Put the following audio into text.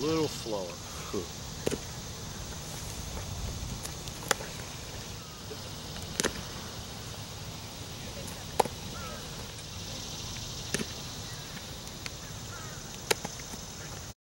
little slower.